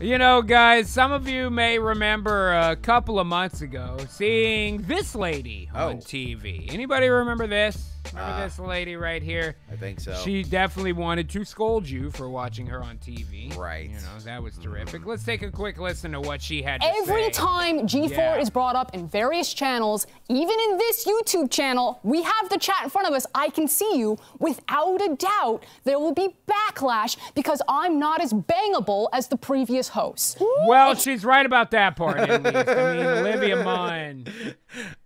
You know, guys, some of you may remember a couple of months ago seeing this lady on Oh. TV. Anybody remember this? Remember Uh, this lady right here? I think so. She definitely wanted to scold you for watching her on TV. Right. You know, that was terrific. Let's take a quick listen to what she had to say. Every say. time G4 Yeah. is brought up in various channels, even in this YouTube channel, we have the chat in front of us. I can see you. Without a doubt, there will be backlash because I'm not as bangable as the previous hosts. Well, she's right about that part, at least. I mean, Olivia Munn.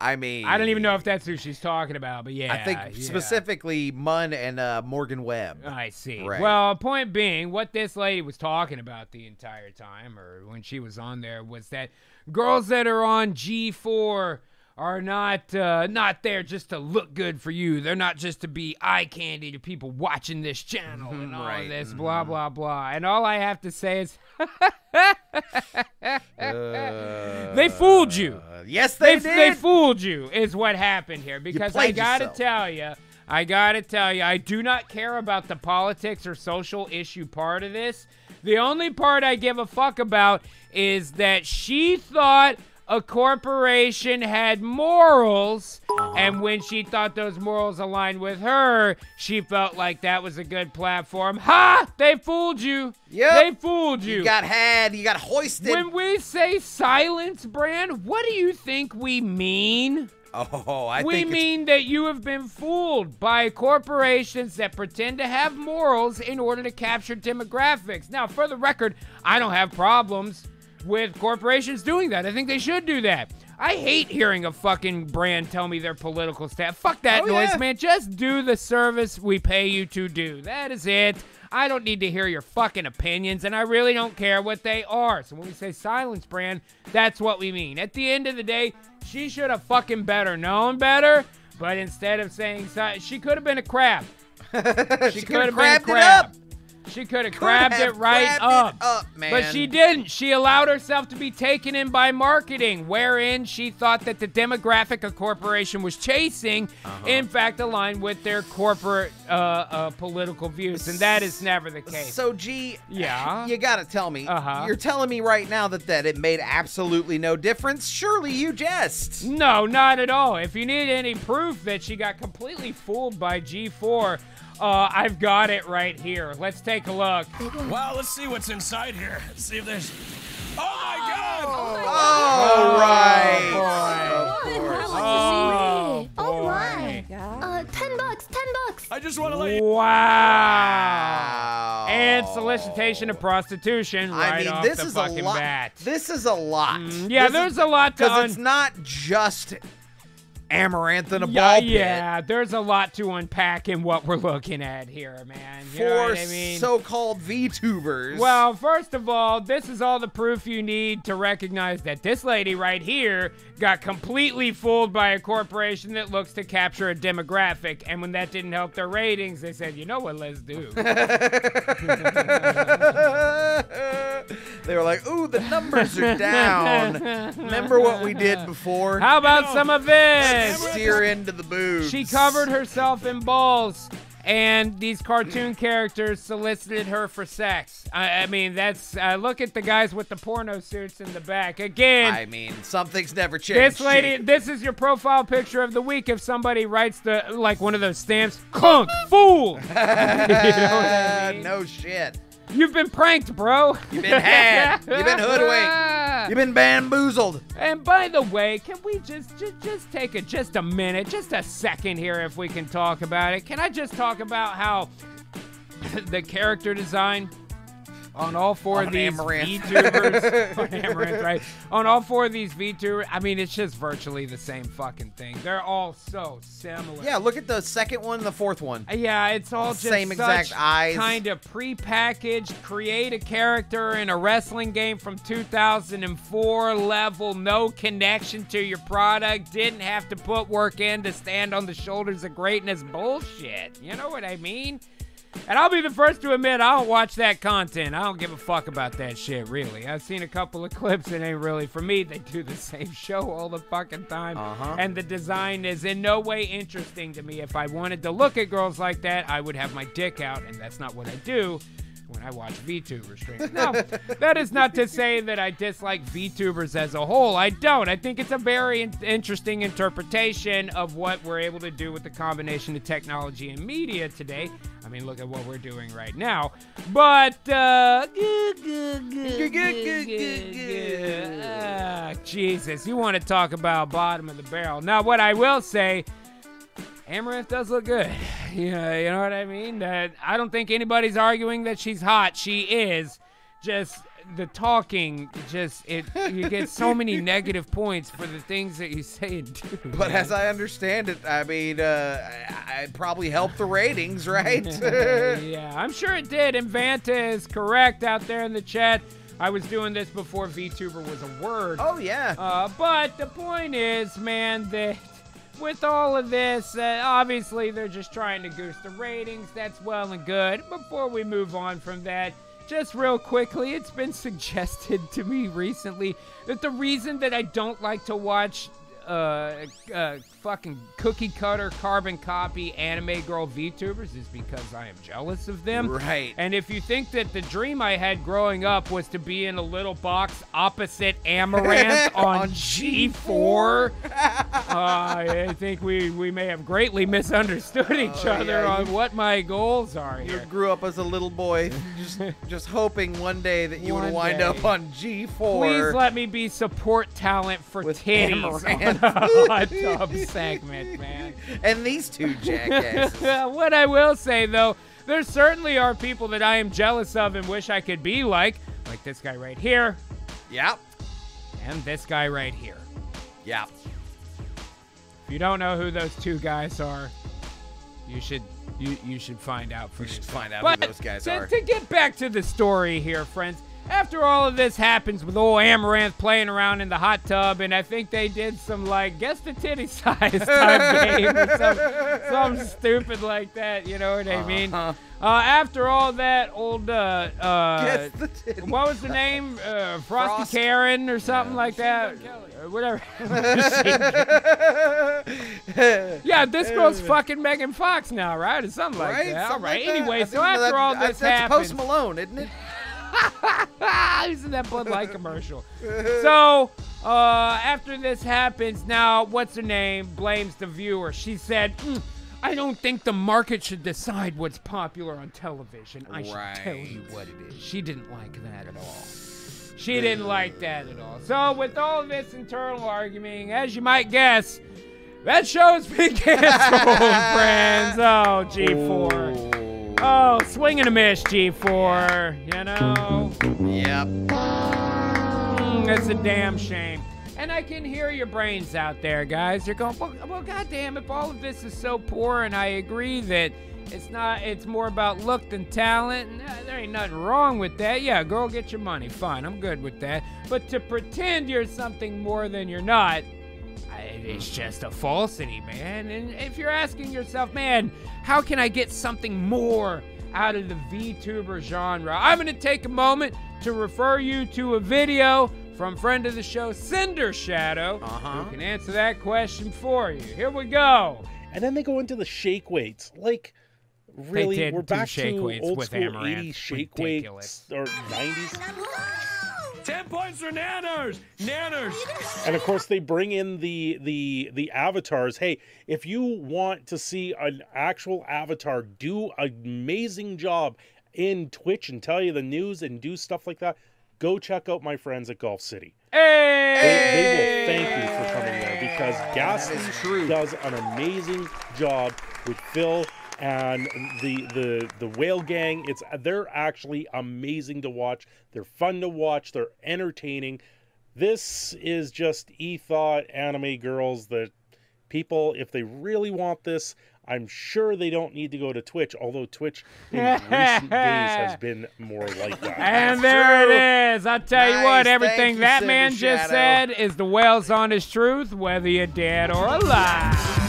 I mean, I don't even know if that's who she's talking about, but yeah. I think yeah. specifically Munn and uh, Morgan Webb. I see. Right. Well, point being, what this lady was talking about the entire time, or when she was on there, was that girls that are on G4 are not uh, not there just to look good for you. They're not just to be eye candy to people watching this channel and all Right. of this blah blah blah. And all I have to say is, they fooled you. Uh, yes, they, They, they fooled you, is what happened here. Because I gotta yourself. tell you, I gotta tell you, I do not care about the politics or social issue part of this. The only part I give a fuck about is that she thought a corporation had morals, Uh-huh. and when she thought those morals aligned with her, she felt like that was a good platform. Ha! They fooled you. Yep. They fooled you. you got had. You got hoisted. When we say silence brand, what do you think we mean? oh, I we mean that you have been fooled by corporations that pretend to have morals in order to capture demographics. Now, for the record, I don't have problems with corporations doing that. I think they should do that. I hate hearing a fucking brand tell me their political staff. Fuck that Oh, noise, yeah. man. Just do the service we pay you to do. That is it. I don't need to hear your fucking opinions, and I really don't care what they are. So when we say silence brand, that's what we mean. At the end of the day, she should have fucking better known better. But instead of saying si- she could have been a crab. She, She could have been a crab. Up. She could have grabbed it right crabbed it up. up, man. But she didn't. She allowed herself to be taken in by marketing, wherein she thought that the demographic a corporation was chasing, Uh-huh. in fact, aligned with their corporate uh, uh, political views, and that is never the case. So, G, Yeah? you gotta tell me. Uh-huh. You're telling me right now that that it made absolutely no difference. Surely you jest. No, not at all. If you need any proof that she got completely fooled by G4, uh, I've got it right here. Let's take a look. Well, let's see what's inside here. Let's see if there's. Oh my God! All right. Oh, Oh my. boy. Uh, ten bucks, ten bucks. I just want to let you. Wow. And solicitation of prostitution right I mean, off this the is fucking a lot. bat. This is a lot. yeah, This there's is- a lot to because it's not just Amouranth in a yeah, ball pit. yeah, there's a lot to unpack in what we're looking at here, man. You know For what I mean? so-called VTubers. Well, first of all, this is all the proof you need to recognize that this lady right here got completely fooled by a corporation that looks to capture a demographic. And when that didn't help their ratings, they said, you know what, let's do. they were like, "Ooh, the numbers are down." Remember what we did before? How about some of this? Steer into the boobs. She covered herself in balls, and these cartoon characters solicited her for sex. I, I mean, that's uh, look at the guys with the porno suits in the back. Again, I mean, something's never changed. this lady, this is your profile picture of the week. If somebody writes the like one of those stamps, clunk, fool. you know what I mean? no shit. You've been pranked, bro. You've been had. You've been hoodwinked. You've been bamboozled. And by the way, can we just, just just take a just a minute, just a second here if we can talk about it? Can I just talk about how the character design on all four On of these Amouranth. VTubers, on Amouranth, right? On all four of these VTubers, I mean, it's just virtually the same fucking thing. They're all so similar. Yeah, look at the second one and the fourth one. Uh, yeah, it's all just Same exact such eyes. kind of pre-packaged. Create a character in a wrestling game from 2004 level, no connection to your product. Didn't have to put work in to stand on the shoulders of greatness. Bullshit. You know what I mean? And I'll be the first to admit I don't watch that content. I don't give a fuck about that shit, really. I've seen a couple of clips. It ain't really for me. They do the same show all the fucking time. Uh-huh. And the design is in no way interesting to me. If I wanted to look at girls like that, I would have my dick out, and that's not what I do. When I watch VTuber streams. No, that is not to say that I dislike VTubers as a whole. I don't. I think it's a very in- interesting interpretation of what we're able to do with the combination of technology and media today. I mean, look at what we're doing right now. But, uh, ah, Jesus, you want to talk about bottom of the barrel. Now, what I will say Amouranth does look good. Yeah, you know what I mean? That I don't think anybody's arguing that she's hot. She is. Just the talking, just it. You get so many negative points for the things that you say and do. But as I understand it, I mean, uh, I, I probably helped the ratings, right? yeah, I'm sure it did. And Vanta is correct out there in the chat. I was doing this before VTuber was a word. oh yeah. Uh, but the point is, man, that with all of this, uh, obviously they're just trying to goose the ratings. That's well and good. Before we move on from that, just real quickly, it's been suggested to me recently that the reason that I don't like to watch uh, uh, fucking cookie cutter carbon copy anime girl VTubers is because I am jealous of them. Right. And if you think that the dream I had growing up was to be in a little box opposite Amouranth on, On G4, uh, I think we, we may have greatly misunderstood each Oh, other yeah, on you- what my goals are You here. grew up as a little boy, just just hoping one day that you would wind day. up on G4. Please let me be support talent for With titties Amouranth. on a hot tub segment, man. and these two jackasses. what I will say though, there certainly are people that I am jealous of and wish I could be like, like this guy right here yep. and this guy right here. Yep. If you don't know who those two guys are, you should you you should find out for We should find out But who those guys to, are. to get back to the story here, friends. After all of this happens with old Amouranth playing around in the hot tub, and I think they did some like guess the titty size type game or some, some stupid like that. You know what I mean? Uh-huh. Uh, after all that, old uh, uh, Guess the titty what was the name? Uh, Frosty Frost- Karen or something like that. Uh, whatever. yeah, this girl's fucking Megan Fox now, right? Or something like right? that. All Something right. like that. Anyway, I so after that- all I- this that's happens, Post Malone, isn't it? He's in that Bud Light commercial. so, uh, after this happens, now, what's her name? Blames the viewer. She said, "Mm, I don't think the market should decide what's popular on television. I should tell you what it is. She didn't like that at all. She didn't like that at all. So, with all of this internal arguing, as you might guess, that show's been canceled, friends. Oh, G4. Oh, swing and a miss, G4. You know? Yep. Mm, That's a damn shame. And I can hear your brains out there, guys. You're going, well, well, goddamn, if all of this is so poor, and I agree that it's not, it's more about look than talent, and uh, there ain't nothing wrong with that. Yeah, girl, get your money. Fine, I'm good with that. But to pretend you're something more than you're not, it's just a falsity, man. And if you're asking yourself, man, how can I get something more out of the VTuber genre? I'm going to take a moment to refer you to a video from friend of the show, Cinder Shadow, Uh-huh. who can answer that question for you. Here we go. And then they go into the shake weights. Like, really, did we're do back shake to weights old with school Amouranth. 80s shake Ridiculous. weights or 90s. Ten points for Nanners. Nanners. And of course, they bring in the the the avatars. Hey, if you want to see an actual avatar do an amazing job in Twitch and tell you the news and do stuff like that, go check out my friends at Gulf City. Hey! They, they will thank you for coming there because Ghastly is true. does an amazing job with Phil and the the the Whale Gang. It's they're actually amazing to watch. They're fun to watch. They're entertaining. This is just e-thought anime girls that people, if they really want this, I'm sure they don't need to go to Twitch. Although Twitch in recent days has been more like that. And That's there true. it is. I'll tell you what, everything you, that Cinder man just said is the whale's honest truth, whether you're dead or alive.